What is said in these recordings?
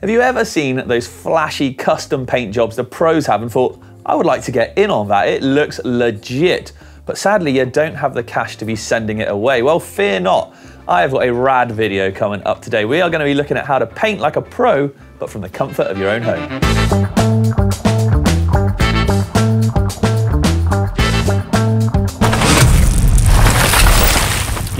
Have you ever seen those flashy custom paint jobs the pros have and thought, I would like to get in on that, it looks legit. But sadly, you don't have the cash to be sending it away. Well, fear not. I have got a rad video coming up today. We are going to be looking at how to paint like a pro, but from the comfort of your own home.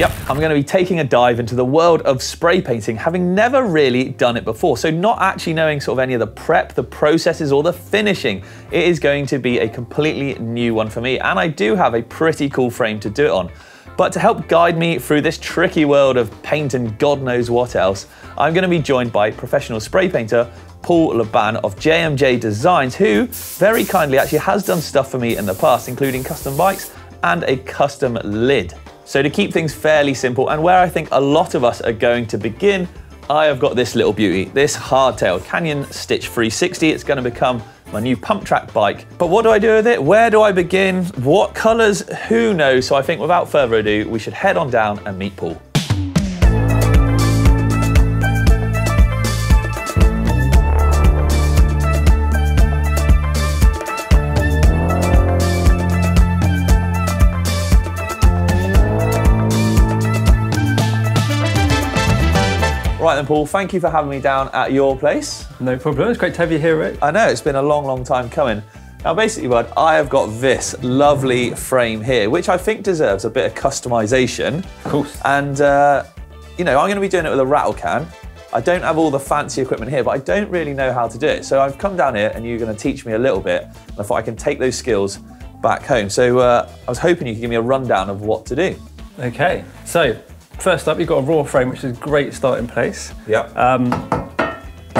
Yep, I'm going to be taking a dive into the world of spray painting, having never really done it before. So, not actually knowing sort of any of the prep, the processes, or the finishing. It is going to be a completely new one for me, and I do have a pretty cool frame to do it on. But to help guide me through this tricky world of paint and God knows what else, I'm going to be joined by professional spray painter Paul Laban of JMJ Designs, who very kindly actually has done stuff for me in the past, including custom bikes and a custom lid. So to keep things fairly simple and where I think a lot of us are going to begin, I have got this little beauty, this hardtail Canyon Stitch 360. It's to become my new pump track bike. But what do I do with it? Where do I begin? What colors? Who knows? So I think without further ado, we should head on down and meet Paul. Paul, thank you for having me down at your place. No problem. It's great to have you here, Rich. I know, it's been a long, long time coming. Now, basically, bud, I have got this lovely frame here, which I think deserves a bit of customization. Of course. And, uh, you know, I'm going to be doing it with a rattle can. I don't have all the fancy equipment here, but I don't really know how to do it. So I've come down here and you're going to teach me a little bit. And I thought I can take those skills back home. So uh, I was hoping you could give me a rundown of what to do. Okay. So, first up, you've got a raw frame, which is a great starting place. Yeah. Um,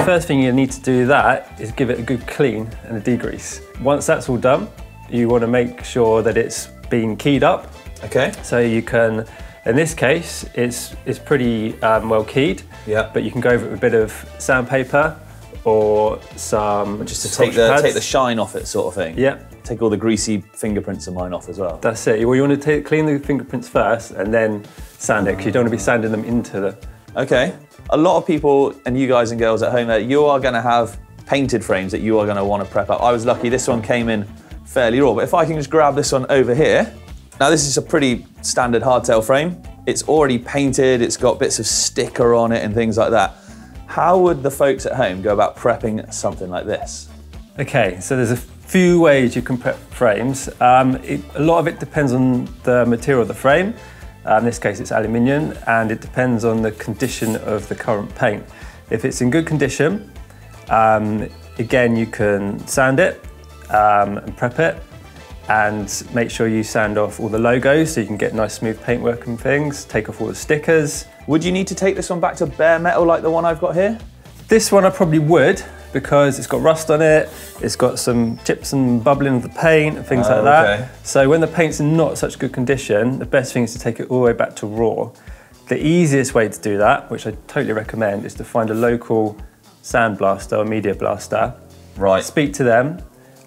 first thing you need to do that is give it a good clean and a degrease. Once that's all done, you want to make sure that it's been keyed up. okay. So you can, in this case, it's it's pretty um, well keyed. Yeah. But you can go over it with a bit of sandpaper or some Just to take the, pads. take the shine off it, sort of thing. Yeah. Take all the greasy fingerprints of mine off as well. That's it. Well, you want to take, clean the fingerprints first and then sand it because you don't want to be sanding them into the. Okay. A lot of people and you guys and girls at home there, you are going to have painted frames that you are going to want to prep up. I was lucky this one came in fairly raw, but if I can just grab this one over here. Now this is a pretty standard hardtail frame. It's already painted, it's got bits of sticker on it and things like that. How would the folks at home go about prepping something like this? Okay, so there's a few ways you can prep frames. Um, it, a lot of it depends on the material of the frame. Uh, in this case, it's aluminium, and it depends on the condition of the current paint. If it's in good condition, um, again, you can sand it um, and prep it, and make sure you sand off all the logos so you can get nice smooth paintwork and things. Take off all the stickers. Would you need to take this one back to bare metal like the one I've got here? This one I probably would because it's got rust on it, it's got some chips and bubbling of the paint and things Oh, like that. okay. So when the paint's in not such good condition, the best thing is to take it all the way back to raw. The easiest way to do that, which I totally recommend, is to find a local sandblaster or media blaster, Right. speak to them,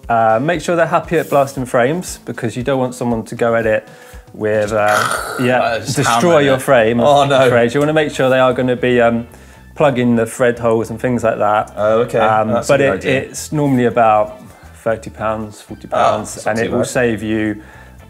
uh, make sure they're happy at blasting frames because you don't want someone to go at it with, uh, yeah, destroy your frame. Oh, no. frames. You want to make sure they are going to be um, plugging the thread holes and things like that. Oh, okay. Um, but it, it's normally about thirty pounds, forty pounds, that's not and it will bad. save you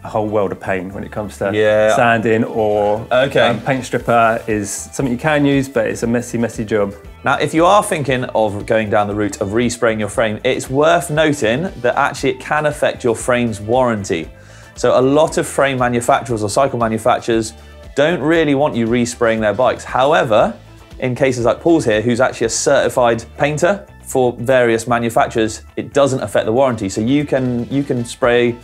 a whole world of pain when it comes to Yeah. sanding or Okay. um, paint stripper is something you can use, but it's a messy, messy job. Now, if you are thinking of going down the route of respraying your frame, it's worth noting that actually it can affect your frame's warranty. So, a lot of frame manufacturers or cycle manufacturers don't really want you respraying their bikes. However, in cases like Paul's here, who's actually a certified painter for various manufacturers, it doesn't affect the warranty. So you can you can spray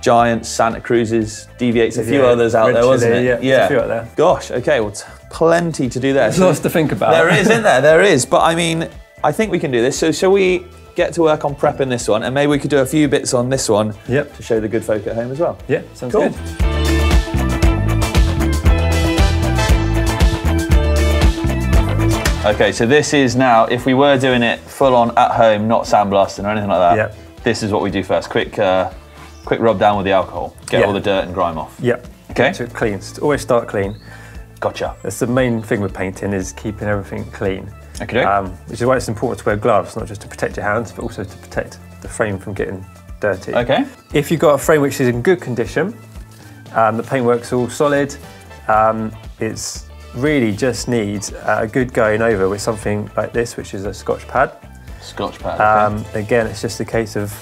Giants, Santa Cruzes, Deviates, a few Yeah, others out there, wasn't it? yeah, yeah. a few out there. Gosh, okay, well, plenty to do there. There's So- lots to think about. there is, isn't there? There is. But I mean, I think we can do this. So shall we get to work on prepping this one, and maybe we could do a few bits on this one Yep. to show the good folk at home as well. Yeah, sounds Cool. good. Okay, so this is now, if we were doing it full on at home, not sandblasting or anything like that, Yep. this is what we do first. Quick, uh, quick rub down with the alcohol. Get Yeah. all the dirt and grime off. Yep. Okay. To clean. Always start clean. Gotcha. That's the main thing with painting is keeping everything clean. Okay. Um, which is why it's important to wear gloves, not just to protect your hands, but also to protect the frame from getting dirty. Okay. If you've got a frame which is in good condition, um, the paintwork's all solid, um, it's really just needs a good going over with something like this, which is a Scotch pad. Scotch pad. okay. Um, again, it's just a case of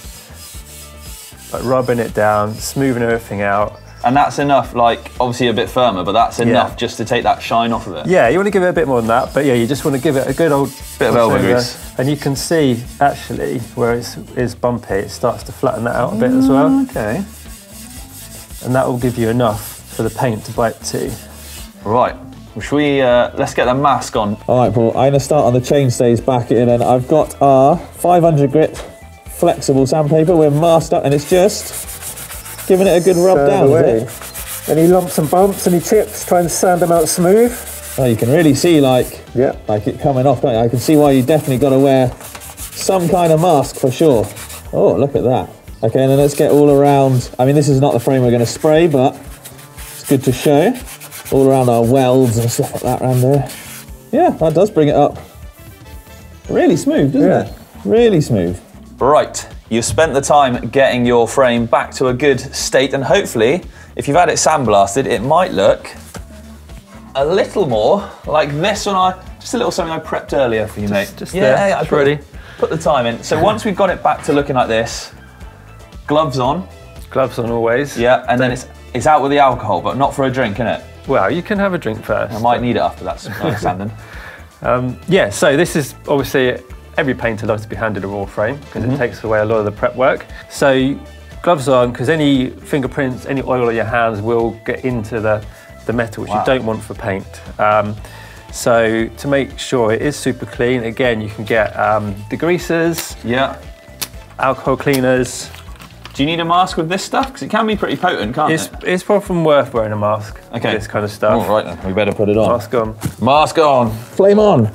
like rubbing it down, smoothing everything out. and that's enough, like, obviously a bit firmer, but that's enough just to take that shine off of it. Yeah, you want to give it a bit more than that, but yeah, you just want to give it a good old Bit of elbow grease. And you can see actually where it's is bumpy, it starts to flatten that out a bit as well, Okay. and that will give you enough for the paint to bite to. Right. Well, should we, uh, let's get the mask on. All right, Paul, I'm going to start on the chainstays back in, and I've got our 500 grit flexible sandpaper. We're masked up, and it's just giving it a good rub down, is it? Any lumps and bumps, any chips, try and sand them out smooth. Oh, you can really see, like, Yeah. like it coming off, don't you? I can see why you definitely got to wear some kind of mask for sure. Oh, look at that. Okay, and then let's get all around. I mean, this is not the frame we're going to spray, but it's good to show. All around our welds and stuff like that around there. Yeah, that does bring it up. Really smooth, doesn't Yeah. it? Really smooth. Right. You've spent the time getting your frame back to a good state, and hopefully, if you've had it sandblasted, it might look a little more like this one. I just a little something I prepped earlier for you, mate. just yeah, there, yeah, I put, ready. Put the time in. So once we've got it back to looking like this, gloves on, Gloves on always. yeah, and then it's it's out with the alcohol, but not for a drink, innit? Well, you can have a drink first. I might need it after that sanding. Yeah, so this is obviously every painter loves to be handed a raw frame because Mm-hmm. it takes away a lot of the prep work. So gloves on because any fingerprints, any oil on your hands will get into the, the metal, which Wow. you don't want for paint. Um, so to make sure it is super clean, again, you can get um, degreasers, Yeah. alcohol cleaners. Do you need a mask with this stuff? Because it can be pretty potent, can't It's, it? it's probably worth wearing a mask. Okay. This kind of stuff. All right then. We better put it on. Mask on. Mask on. Flame on.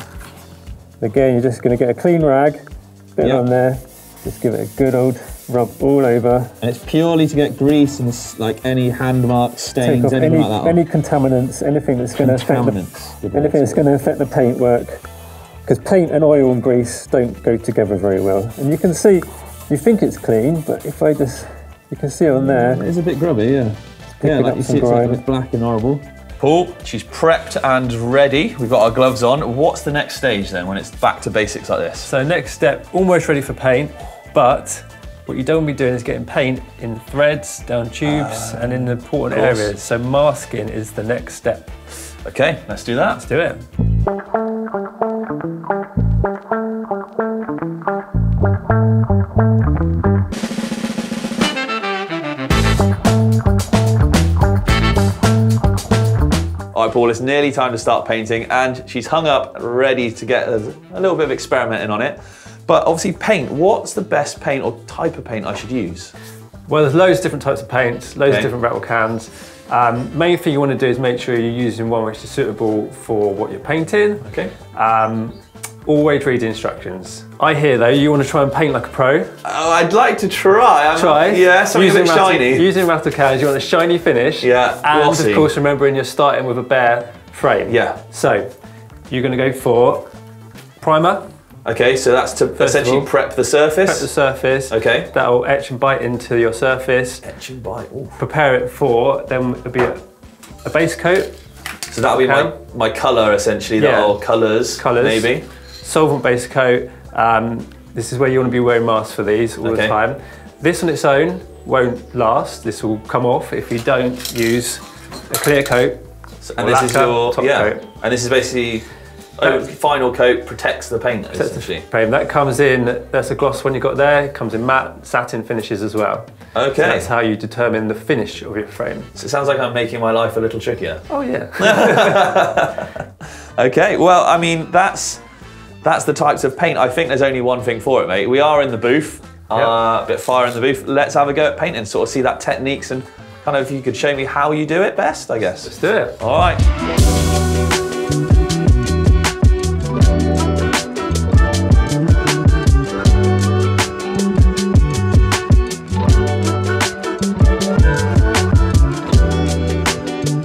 Again, you're just going to get a clean rag, bit Yeah. on there, just give it a good old rub all over. And it's purely to get grease and like any hand marks, stains, anything any, like that. any contaminants, anything that's going to affect the, Contaminants. Good anything that's going to affect the paintwork. Because paint and oil and grease don't go together very well. And you can see, you think it's clean, but if I just, you can see on mm, there, It is a bit grubby, yeah. Yeah, like you some see it's, like, it's black and horrible. Paul, she's prepped and ready. We've got our gloves on. What's the next stage then when it's back to basics like this? so next step, almost ready for paint, but what you don't want to be doing is getting paint in threads, down tubes, ah, and in the important areas. So masking is the next step. Okay, let's do that. Let's do it. All right, Paul, it's nearly time to start painting, and she's hung up, ready to get a, a little bit of experimenting on it. But obviously, paint. What's the best paint or type of paint I should use? Well, there's loads of different types of paints, loads Okay. of different rattle cans. Um, main thing you want to do is make sure you're using one which is suitable for what you're painting. Okay. Um, always read the instructions. I hear though you want to try and paint like a pro. Oh, I'd like to try. I'm Try. Yeah, something a bit shiny. Using rattle cans, you want a shiny finish. Yeah, And glossy. of course, remembering you're starting with a bare frame. Yeah. So you're going to go for primer, Okay, so that's to of essentially all, prep the surface. prep the surface. Okay. That will etch and bite into your surface. Etch and bite. Ooh. Prepare it for then it'll be a, a base coat, So that'll be my, Okay. my colour essentially, the Yeah. whole colours, Colours. maybe. Solvent base coat. Um, this is where you want to be wearing masks for these all Okay. the time. This on its own won't last. This will come off if you don't use a clear coat. So- and this is your top yeah, coat. and this is basically oh, final coat protects the paint essentially. Frame that comes in. That's a gloss one you got there. It comes in matte satin finishes as well. Okay, So that's how you determine the finish of your frame. so it sounds like I'm making my life a little trickier. Oh yeah. Okay, well, I mean that's that's the types of paint. I think there's only one thing for it, mate. We are in the booth, uh, a bit fire in the booth. Let's have a go at painting, sort of see that techniques and kind of if you could show me how you do it best, I guess. Let's do it. All right.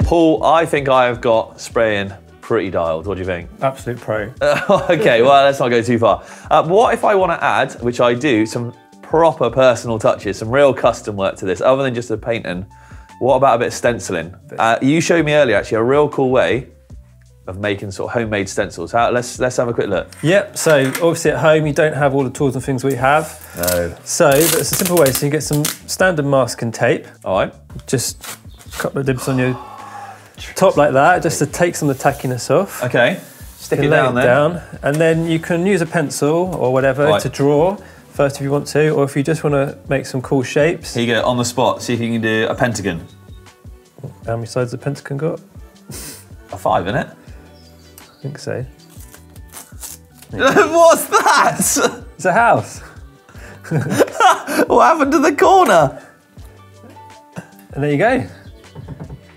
Paul, I think I have got spraying pretty dialed. What do you think? Absolute pro. okay, well, let's not go too far. Uh, what if I want to add, which I do, some proper personal touches, some real custom work to this, other than just a painting? What about a bit of stenciling? Uh, you showed me earlier actually a real cool way of making sort of homemade stencils. How, let's let's have a quick look. Yep, so obviously at home you don't have all the tools and things we have. No. So it's a simple way. So you get some standard masking tape, All right. just a couple of dibs on your top like that, just to take some of the tackiness off. Okay. Stick it down it there. down, and then you can use a pencil or whatever Right. to draw first if you want to, or if you just want to make some cool shapes. Here you go, on the spot. See if you can do a pentagon. How many sides the pentagon got? A five, in it? I think so. What's that? It's a house. what happened to the corner? And there you go.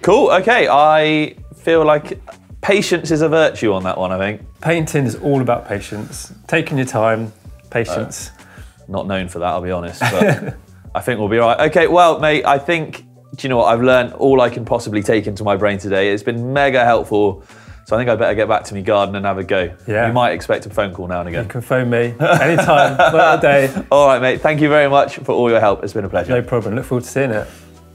Cool. Okay, I feel like patience is a virtue on that one. I think. Painting is all about patience. Taking your time, patience. Uh, not known for that, I'll be honest. But I think we'll be all right. Okay, well, mate, I think. Do you know what? I've learned all I can possibly take into my brain today. It's been mega helpful. So I think I better get back to my garden and have a go. Yeah. You might expect a phone call now and again. you can phone me anytime, a day. All right, mate. Thank you very much for all your help. It's been a pleasure. No problem. Look forward to seeing it.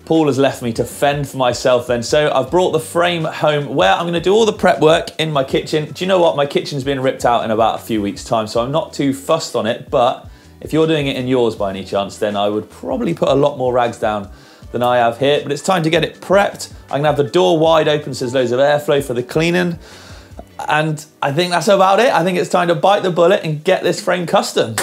Paul has left me to fend for myself then. So I've brought the frame home where I'm going to do all the prep work in my kitchen. Do you know what? My kitchen's been ripped out in about a few weeks' time, so I'm not too fussed on it. But if you're doing it in yours by any chance, then I would probably put a lot more rags down than I have here. But it's time to get it prepped. I'm to have the door wide open so there's loads of airflow for the cleaning. And I think that's about it. I think it's time to bite the bullet and get this frame custom.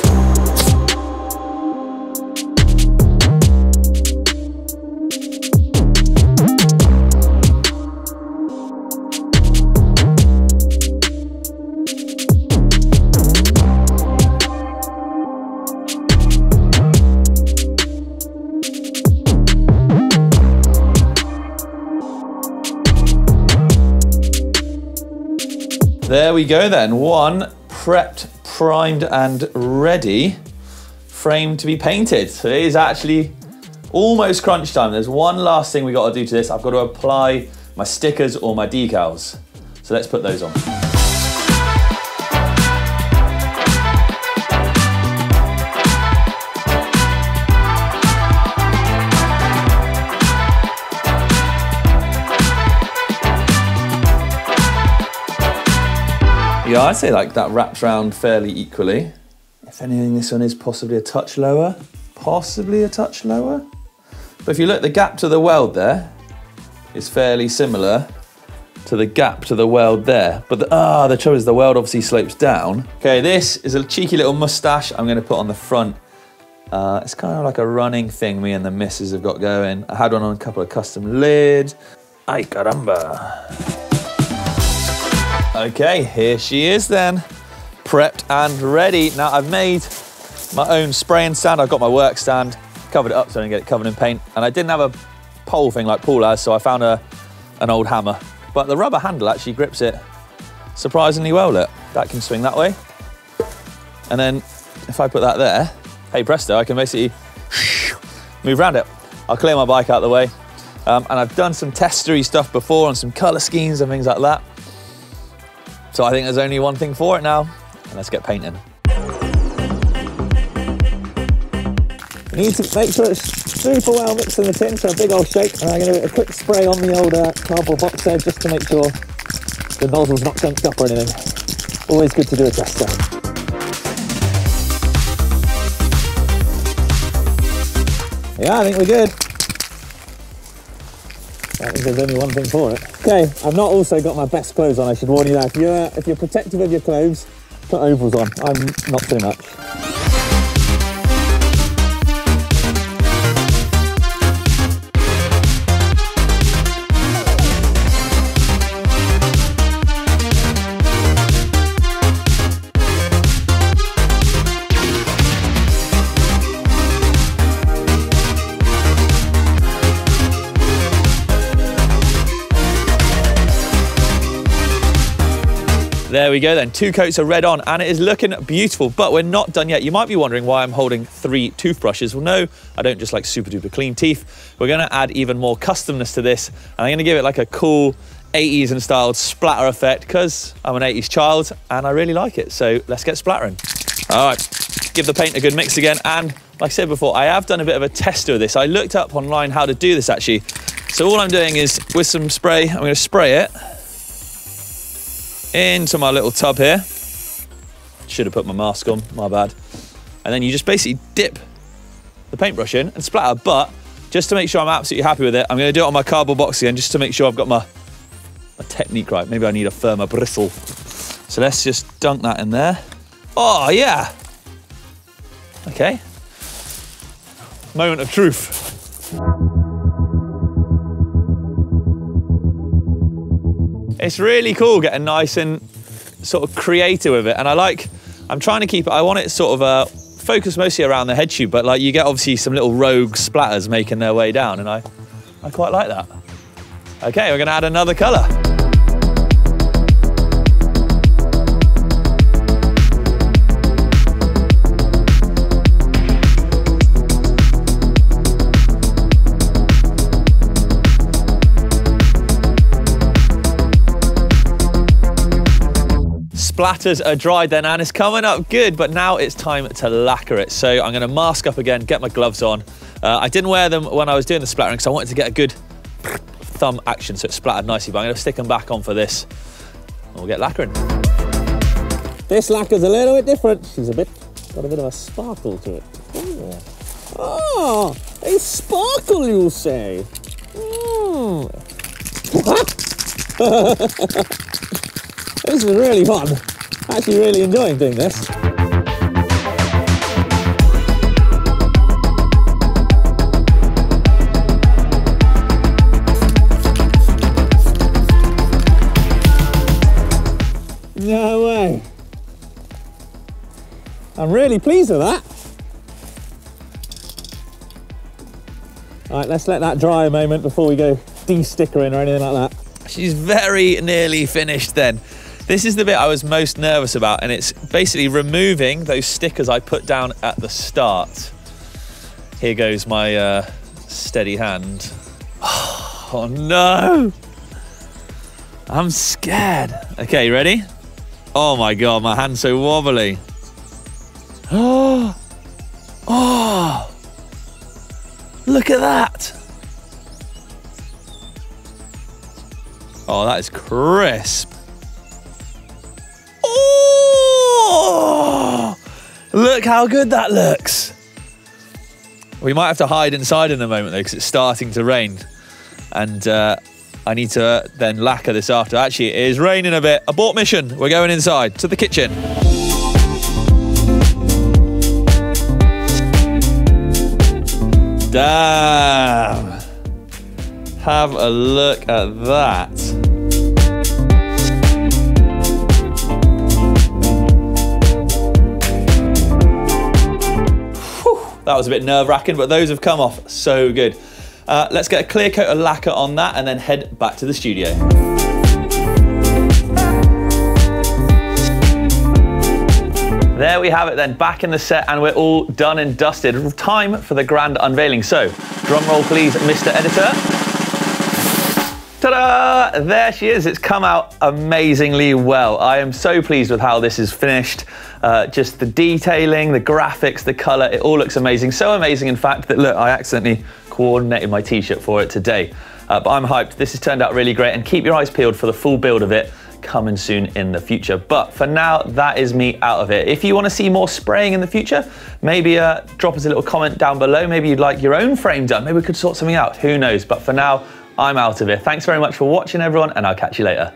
There we go then. One prepped, primed, and ready frame to be painted. So it is actually almost crunch time. There's one last thing we got to do to this. I've got to apply my stickers or my decals. So let's put those on. Yeah, I'd say like that wraps round fairly equally. If anything, this one is possibly a touch lower, possibly a touch lower. But if you look, the gap to the weld there is fairly similar to the gap to the weld there. But the, ah, the trouble is the weld obviously slopes down. Okay, this is a cheeky little mustache I'm going to put on the front. Uh, it's kind of like a running thing me and the missus have got going. I had one on a couple of custom lids. Ay caramba. Okay, here she is then. Prepped and ready. Now I've made my own spraying stand. I've got my work stand, covered it up so I didn't get it covered in paint. And I didn't have a pole thing like Paul has, so I found a, an old hammer. But the rubber handle actually grips it surprisingly well. Look, that can swing that way. And then if I put that there, hey presto, I can basically move around it. I'll clear my bike out of the way. Um, and I've done some testery stuff before on some colour schemes and things like that. So I think there's only one thing for it now, and let's get painting. You need to make sure it's super well mixed in the tin, so a big old shake, and I'm going to do a quick spray on the old uh, cardboard box there just to make sure the nozzle's not chunked up or anything. Always good to do a test there. Yeah, I think we're good. There's only one thing for it. Eh? Okay, I've not also got my best clothes on. I should warn you that if you're if you're protective of your clothes, put ovals on. I'm not too much. There we go then, two coats of red on and it is looking beautiful, but we're not done yet. You might be wondering why I'm holding three toothbrushes. Well, no, I don't just like super duper clean teeth. We're gonna add even more customness to this and I'm gonna give it like a cool 80s and styled splatter effect because I'm an 80s child and I really like it. So let's get splattering. All right, give the paint a good mix again. And like I said before, I have done a bit of a tester of this. I looked up online how to do this actually. So all I'm doing is with some spray, I'm gonna spray it into my little tub here. Should have put my mask on, my bad. And then you just basically dip the paintbrush in and splatter. But just to make sure I'm absolutely happy with it, I'm gonna do it on my cardboard box again, just to make sure I've got my, my technique right. Maybe I need a firmer bristle. So let's just dunk that in there. Oh, yeah. Okay. Moment of truth. It's really cool getting nice and sort of creative with it. And I like, I'm trying to keep it, I want it sort of uh, focused mostly around the head tube, but like you get obviously some little rogue splatters making their way down. And I, I quite like that. Okay, we're gonna add another color. Splatters are dried then and it's coming up good but now it's time to lacquer it. So i'm going to mask up again get my gloves on. Uh, i didn't wear them when i was doing the splattering because i wanted to get a good thumb action so it splattered nicely but i'm going to stick them back on for this and we'll get lacquering. This lacquer's a little bit different. She's a bit got a bit of a sparkle to it. Oh, oh a sparkle you say. Mm. This is really fun. Actually really enjoying doing this. No way. I'm really pleased with that. All right, let's let that dry a moment before we go de-stickering or anything like that. She's very nearly finished then. This is the bit I was most nervous about, and it's basically removing those stickers I put down at the start. Here goes my uh, steady hand. Oh no! I'm scared. Okay, ready? Oh my god, my hand's so wobbly. Oh! Oh! Look at that! Oh, that is crisp. Look how good that looks. We might have to hide inside in a moment though, because it's starting to rain. And uh, I need to then lacquer this after. Actually, it is raining a bit. Abort mission. We're going inside to the kitchen. Damn. Have a look at that. That was a bit nerve wracking, but those have come off so good. Uh, let's get a clear coat of lacquer on that and then head back to the studio. There we have it then, back in the set and we're all done and dusted. Time for the grand unveiling. So, drum roll please, Mr. Editor. Ta-da! There she is. It's come out amazingly well. I am so pleased with how this is finished. Uh, just the detailing, the graphics, the color, it all looks amazing. So amazing, in fact, that look, I accidentally coordinated my t-shirt for it today. Uh, but I'm hyped. This has turned out really great and keep your eyes peeled for the full build of it coming soon in the future. But for now, that is me out of it. If you want to see more spraying in the future, maybe uh, drop us a little comment down below. Maybe you'd like your own frame done. Maybe we could sort something out. Who knows? But for now, I'm out of here. Thanks very much for watching, everyone, and I'll catch you later.